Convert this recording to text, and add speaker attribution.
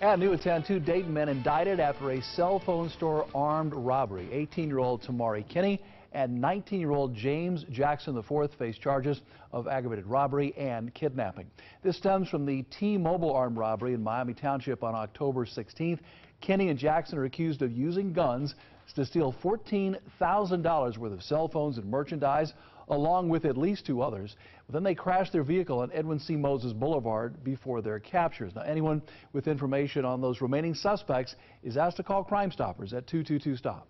Speaker 1: And new at 10, two Dayton men indicted after a cell phone store armed robbery. 18-year-old Tamari Kinney and 19-year-old James Jackson IV face charges of aggravated robbery and kidnapping. This stems from the T-Mobile armed robbery in Miami Township on October 16th. Kenny and Jackson are accused of using guns to steal $14,000 worth of cell phones and merchandise along with at least two others. But then they crashed their vehicle on Edwin C. Moses Boulevard before their captures. Now, anyone with information on those remaining suspects is asked to call Crime Stoppers at 222-STOP.